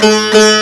Música